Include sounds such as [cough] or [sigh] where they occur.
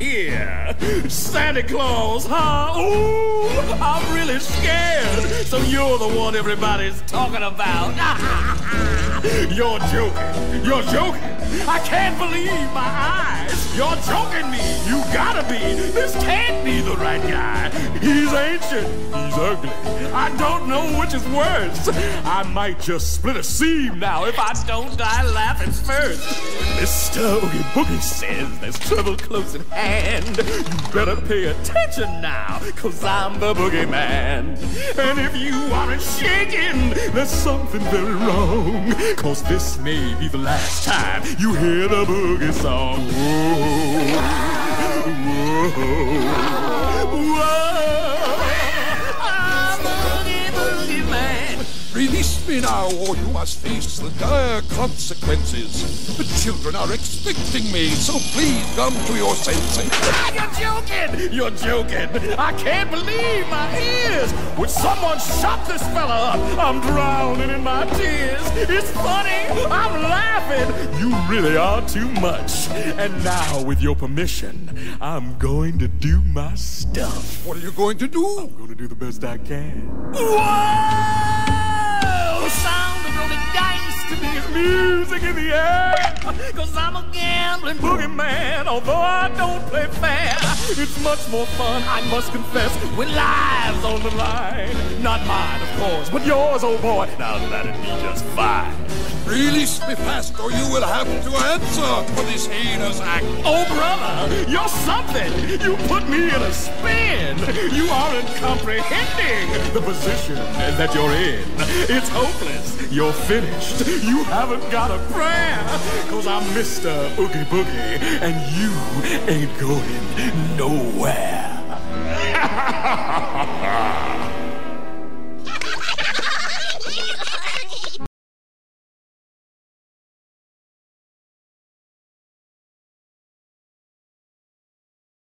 here. Santa Claus, huh? Ooh, I'm really scared. So you're the one everybody's talking about. [laughs] you're joking. You're joking. I can't believe my eyes. You're joking me. You gotta be. This can't be the right guy. Ancient. He's ugly. I don't know which is worse. I might just split a seam now if I don't die laughing first. Mr. Oogie Boogie says there's trouble close at hand. You better pay attention now, cause I'm the boogeyman. And if you aren't shaking, there's something very wrong. Cause this may be the last time you hear the boogie song. Whoa, whoa, whoa. Release me now, or you must face the dire consequences. The children are expecting me, so please come to your senses. Ah, You're joking! You're joking! I can't believe my ears! Would someone shut this fella up? I'm drowning in my tears. It's funny! I'm laughing! You really are too much. And now, with your permission, I'm going to do my stuff. What are you going to do? I'm going to do the best I can. Whoa! Music in the air. Cause I'm a gambling boogeyman, although I don't play fair. It's much more fun, I must confess, when lives on the line. Not mine, of course, but yours, oh boy. Now that'd be just fine. Release me fast, or you will have to answer for this heinous act. Oh, brother, you're something. You put me in a spin. You aren't comprehending the position that you're in. It's hopeless. You're finished. You haven't got a prayer. Cause I'm Mr. Oogie Boogie, and you ain't going nowhere.